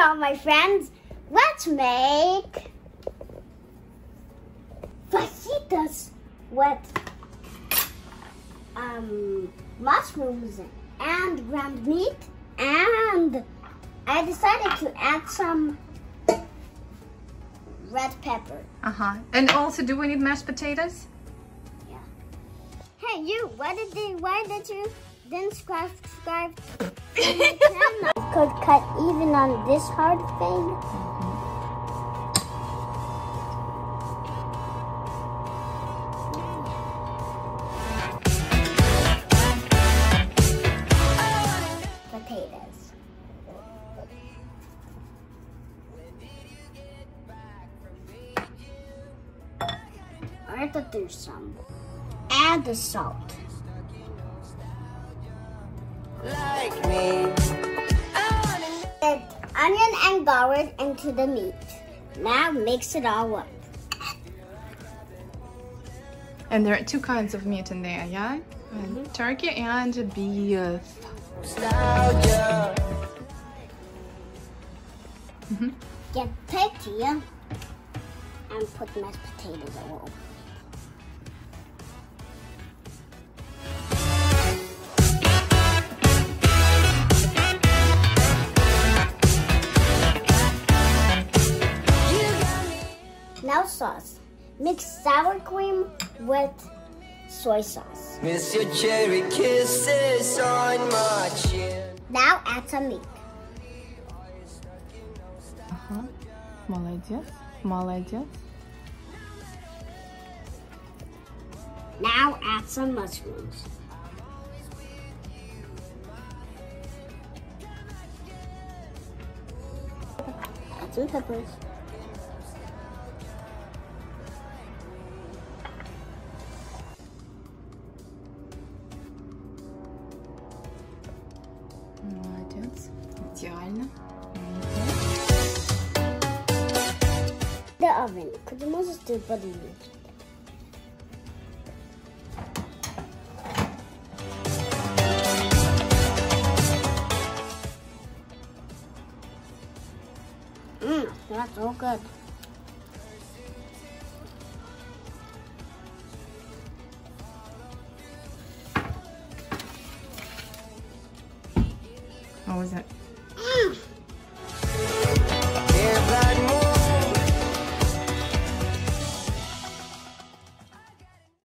all my friends. Let's make fajitas with um, mushrooms and ground meat. And I decided to add some red pepper. Uh-huh. And also, do we need mashed potatoes? Yeah. Hey, you, why did they, why did you didn't subscribe, subscribe to my channel? Could cut even on this hard thing. Potatoes. I to do some. Add the salt. like me. Onion and garlic into the meat. Now mix it all up. And there are two kinds of meat in there, yeah? And mm-hmm. Turkey and beef. Nostalgia. Get tortilla and put mashed potatoes all over. Now sauce. Mix sour cream with soy sauce. Miss your cherry kisses on my chin. Now add some meat. Ага. Молодец. Молодец. Now add some mushrooms. Add some peppers. Молодец. Идеально. The oven. Because можешь ты подвинуть. Mmm, that's so good. How was it? Mm.